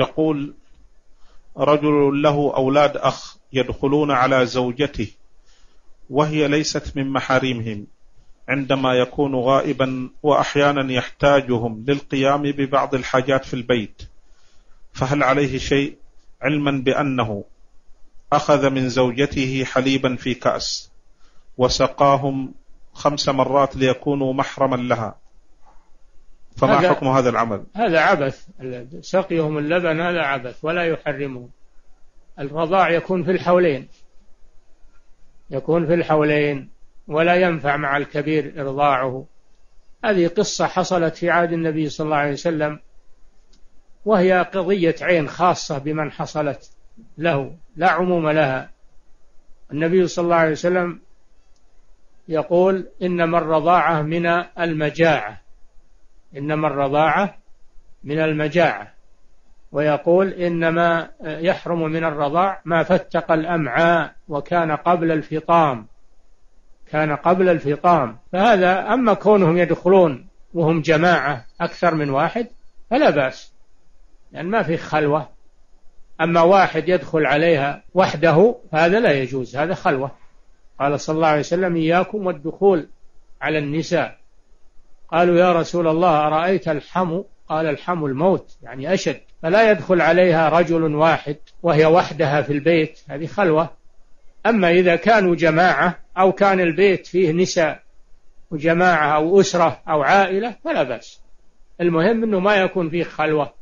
يقول رجل له أولاد أخ يدخلون على زوجته وهي ليست من محارمهم عندما يكون غائبا وأحيانا يحتاجهم للقيام ببعض الحاجات في البيت فهل عليه شيء علما بأنه أخذ من زوجته حليبا في كأس وسقاهم خمس مرات ليكونوا محرما لها؟ فما هذا حكم هذا العمل؟ هذا عبث. سقيهم اللبن هذا عبث ولا يحرمه الرضاع يكون في الحولين. يكون في الحولين ولا ينفع مع الكبير إرضاعه. هذه قصة حصلت في عهد النبي صلى الله عليه وسلم وهي قضية عين خاصة بمن حصلت له لا عموم لها. النبي صلى الله عليه وسلم يقول إنما الرضاعة من المجاعة. إنما الرضاعة من المجاعة. ويقول إنما يحرم من الرضاع ما فتق الأمعاء وكان قبل الفطام. كان قبل الفطام. فهذا أما كونهم يدخلون وهم جماعة أكثر من واحد فلا بأس لأن ما في خلوة. أما واحد يدخل عليها وحده فهذا لا يجوز هذا خلوة. قال صلى الله عليه وسلم إياكم والدخول على النساء. قالوا يا رسول الله أرأيت الحم قال الحم الموت يعني أشد. فلا يدخل عليها رجل واحد وهي وحدها في البيت هذه خلوة. أما إذا كانوا جماعة أو كان البيت فيه نساء وجماعة أو أسرة أو عائلة فلا بأس. المهم أنه ما يكون فيه خلوة.